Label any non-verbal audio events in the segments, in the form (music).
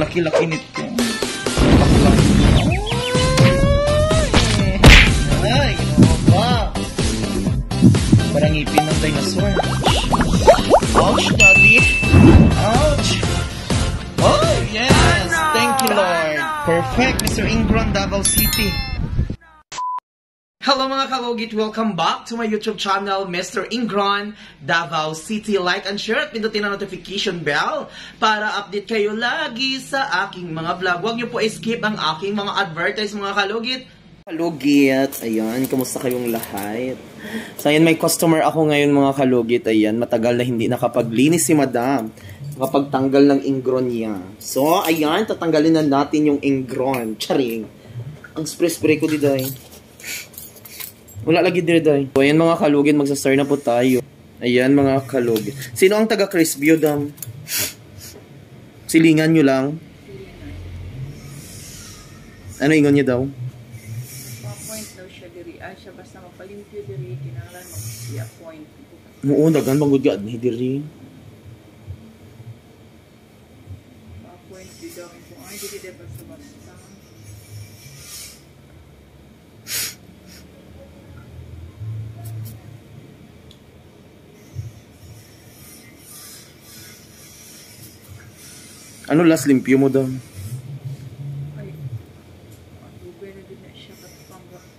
laki-laki nito. Bakla. Ay, ba? Parang ngipin ng dinosaur. Ouch, daddy. Ouch. Oh, yes. Thank you, Lord. Perfect, Mr. Ingron, Davao City. Hello mga kalugit! Welcome back to my YouTube channel, Mr. Ingron, Davao City. Like and share at pindutin ang notification bell para update kayo lagi sa aking mga vlog. Huwag niyo po skip ang aking mga advertise mga kalugit. Kalugit, ayan, kamusta kayong lahat? So ayan, may customer ako ngayon mga kalugit, ayan, matagal na hindi nakapaglinis si madam. Nakapagtanggal ng ingron niya. So, ayan, tatanggalin na natin yung ingron. Charing. Ang spray-spray ko di day. Wala lagi dire day. So, ayan mga kalugin, magsastar na po tayo. Ayan mga kalugin. Sino ang taga Crispy Dam? Silingan nyo lang. Ano ingon niya daw? Ma-point daw siya diri. Ah, siya basta mapalimpyo diri, kinahanglan mag-i-appoint. Oo, dagan bangod ka ni diri. Ma-appoint di daw. Ay, dili daw Ano last limpyo mo daw? Ay, dugay na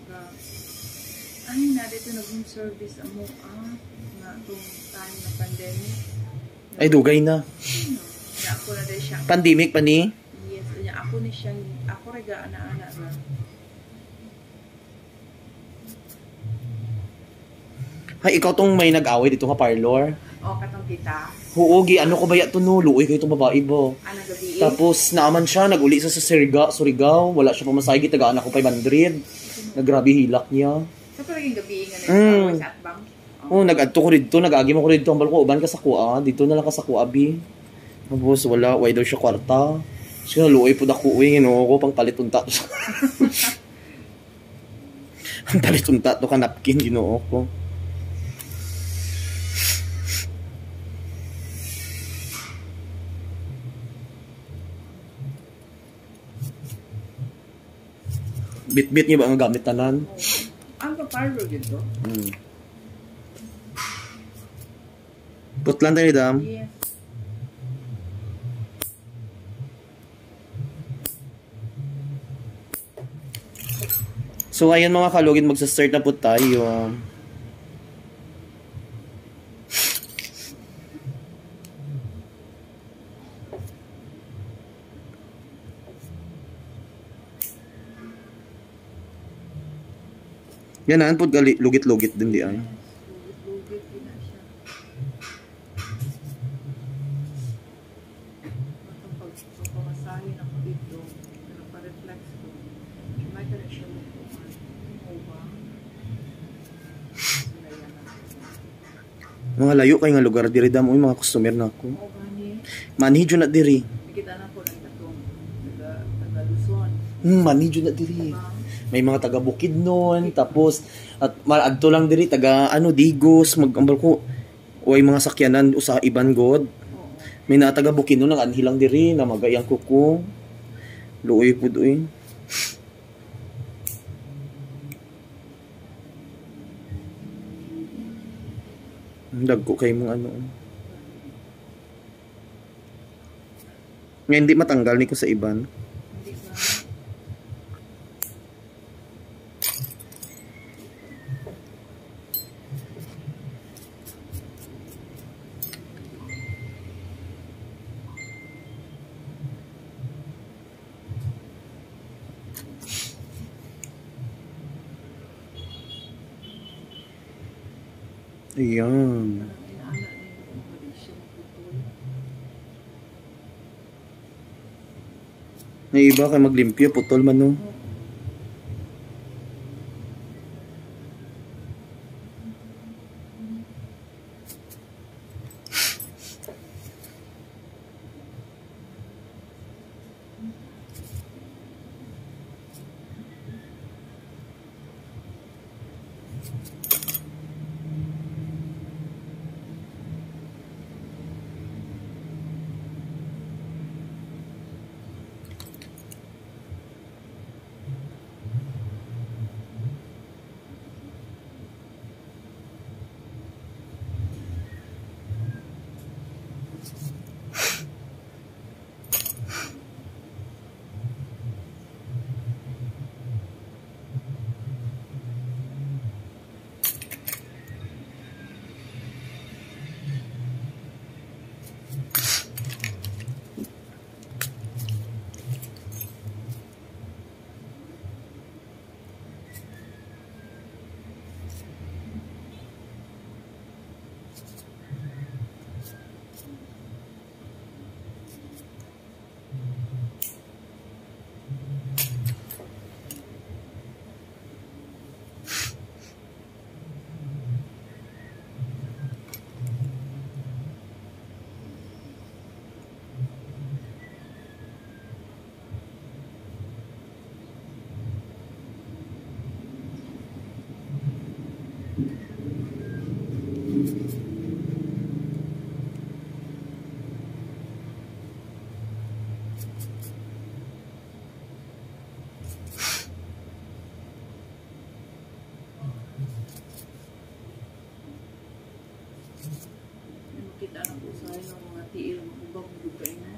na. Ay, na nag-home service amo ah. Nga itong time na pandemic. Ay, dugay na. Nga ako na siya. Pandemic pa ni? Yes, niya ako ni siya. Ako rega ana-ana ra. Hay, ikaw tong may nag-away dito ka parlor. O, katong kita. Huogi, ano ko ba ya to no? Luoy kayo itong babae bo. Ana gabi. Tapos naaman siya, nag-uli siya sa Surigao, Surigao. Wala siya pumasaygi, tagaan ako 500. Nagrabe hilak niya. Sa palaging gabi nga Mm. nag-power sa atbang. Oh, nag-adto ko dito, nag-agi mo ko dito ang balko, uban ka sa kuha, dito na lang ka sa kuha, bi. Tapos wala, why daw siya kwarta. Siya, luoy po dako, uy, ginoo ko, pang palit unta to. (laughs) Ang palit unta to ka napkin, ginoo ko. Bit-bit niya ba ang gamit tanan? Ang pa-parlor dito? Hmm. Putlan tayo, dam. Yes. So, ayan mga kalugin, magsa-start na po tayo. Yan naan po gali, lugit-lugit din di ay. Yan na. Mga layo kay nga lugar diri dam uy mga customer na ako. Oo ba ni? Manhidyo na diri. Nakita na po ng tatong taga, Luzon. Hmm, manhidyo na diri. Diba? May mga taga Bukidnon, tapos at maadto lang diri taga ano Digos, magambal ko. Way mga sakyanan usa iban god. May na taga Bukidnon nang anhilang diri na magayang kuko. Luoy pud uy. Dagko kay mong ano. Nga hindi matanggal ni ko sa iban. Ayan. May iba kay maglimpyo, putol man no.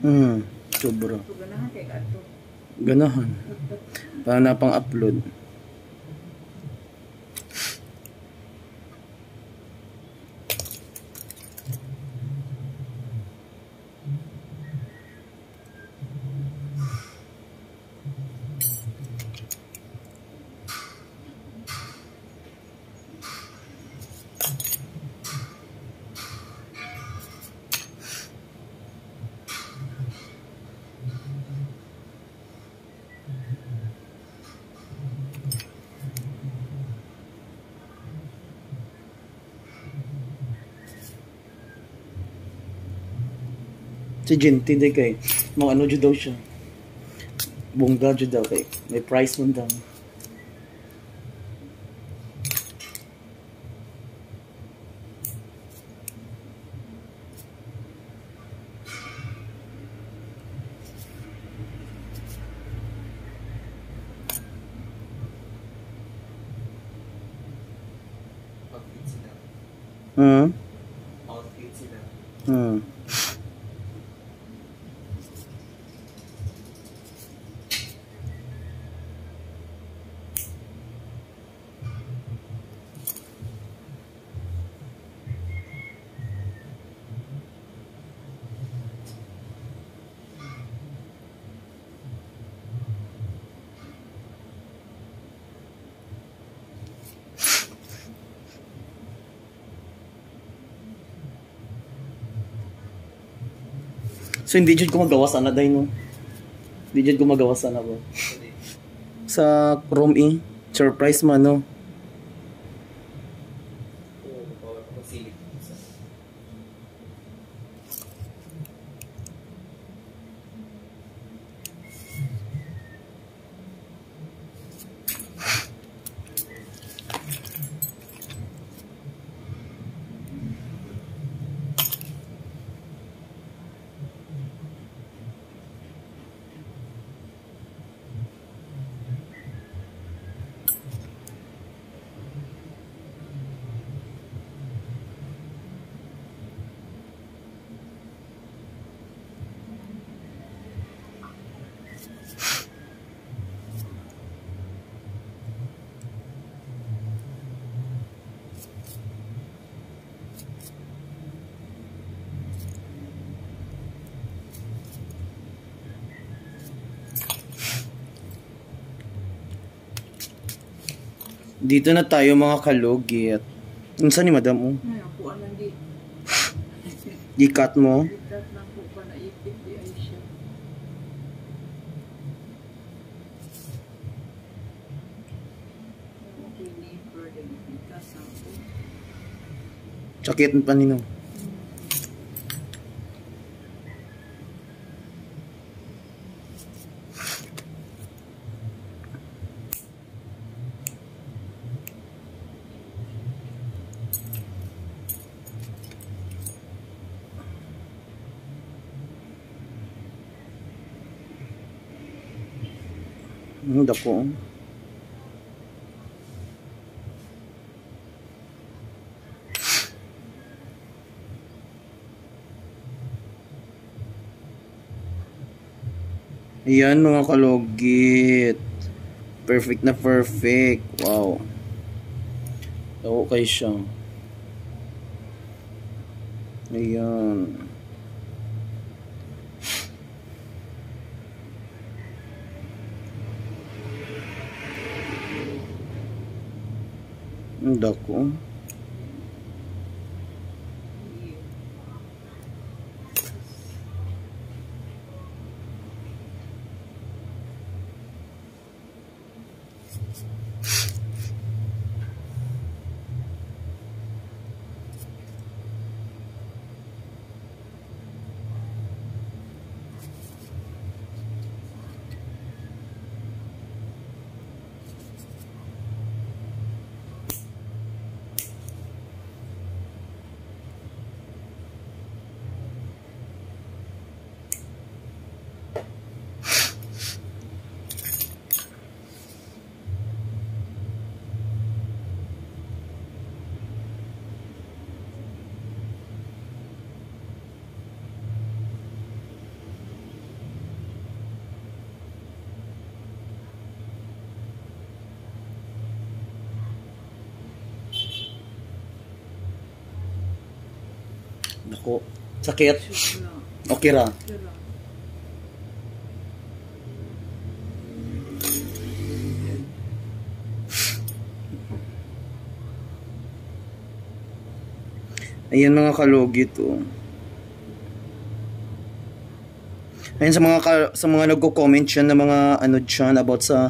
Hmm, sobra. Ganahan kay Kato. Si Jinty di kay mga ano jud daw siya. Bongga jud daw kay may price man daw. Outfit So hindi jud ko magawa sana day no. Hindi jud ko magawa sana ba. Sa Chrome E, surprise man no. Dito na tayo mga kalugit. Unsa ni madam oh? Ngayon, po lang (laughs) di. Ikat mo. Bigat lang po pa na ipit di ay siya. Ako. Sakit pa nino. Ang dako. Ayan mga kalugit. Perfect na perfect. Wow. Okay siya. Ayan. Ang dako. Ako. Sakit. Okay ra. Ayan mga kalugit oh. Ayan sa mga ka- sa mga nagko-comment diyan na mga ano diyan about sa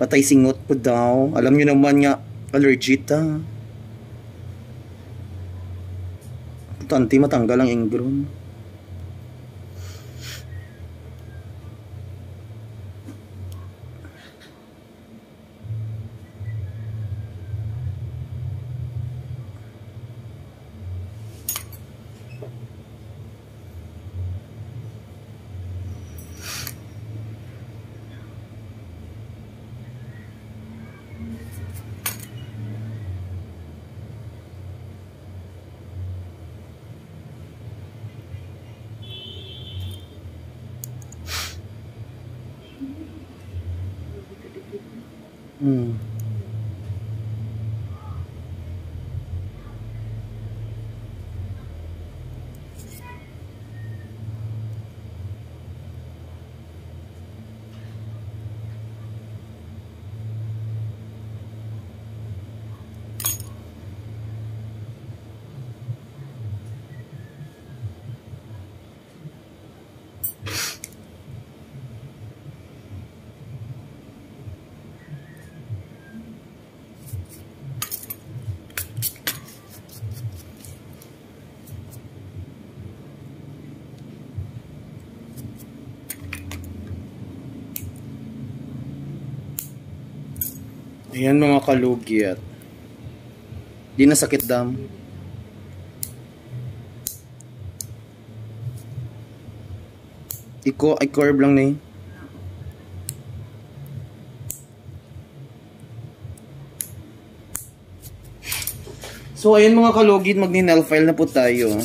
patay singot ko daw. Alam niyo naman nga allergic ta. Tanti matanggal ang ingron. Hmm. Ayan mga kalugit. Di na sakit dam. Iko, ay curve lang na eh. So ayun mga kalugit, magni-nail file na po tayo.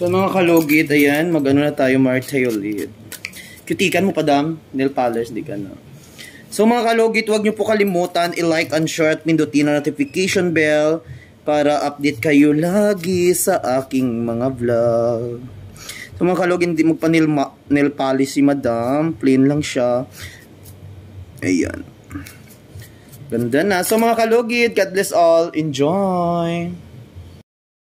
So mga kalugit, ayan, mag-ano na tayo, martail ulit. Kutikan mo pa dam, nail polish, di ka na. So mga kalugit, huwag niyo po kalimutan i-like and share at pindutin ang notification bell para update kayo lagi sa aking mga vlog. So mga kalugit, hindi mo pa nail, ma- nail polish si madam, plain lang siya. Ayan. Ganda na. So mga kalugit, God bless all. Enjoy!